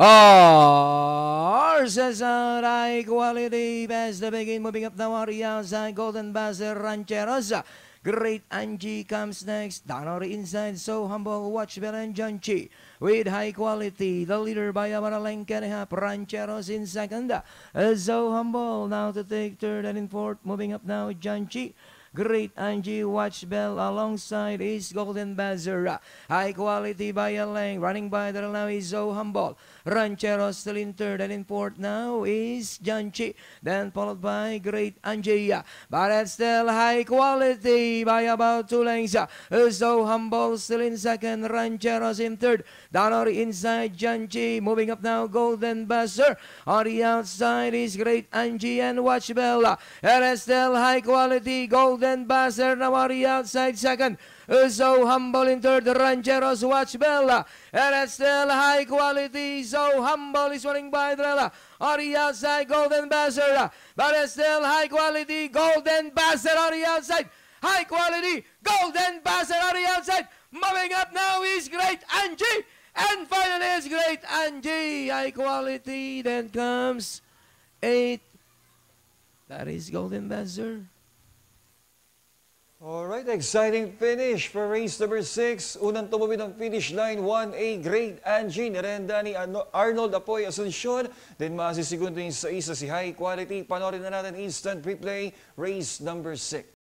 Horses out high quality best to begin moving up now Arias Golden Buzzer Rancheros. Great Angie comes next. Donori inside, so humble. Watch Bell and John Chi with high quality. The leader by Amaralengke and a half. Rancheros in second. So humble now to take third and in fourth. Moving up now, John Chi. Great Angie Watch Bell alongside is Golden Buzzer. High quality by a length. Running by the now is so humble. Rancheros still in third and in fourth now is Janchi. Then followed by Great Angie. But it's still high quality by about two lengths. So humble still in second. Rancheros in third. Donori inside Janchi. Moving up now Golden Buzzer. On the outside is Great Angie and Watch Bell. And it's still high quality Golden Buzzer now on outside second. So humble in third, Rancheros Watch Bella. And it's still high quality. So humble is running by Drella. On the outside, Golden Buzzer. But it's still high quality. Golden Buzzer on the outside. High quality. Golden Buzzer on the outside. Moving up now is Great Angie. And finally is Great Angie. High quality. Then comes eight. That is Golden Buzzer. Alright, exciting finish for race number 6. Unang tumawid ng finish line, 1A Great Angie, nirenda ni Ano- Arnold Apoy Asuncion. Then masisigundo yung sa isa si High Quality. Panorin na natin instant replay, race number 6.